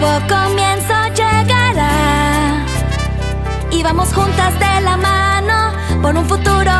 nuevo comienzo llegará. Y vamos juntas de la mano por un futuro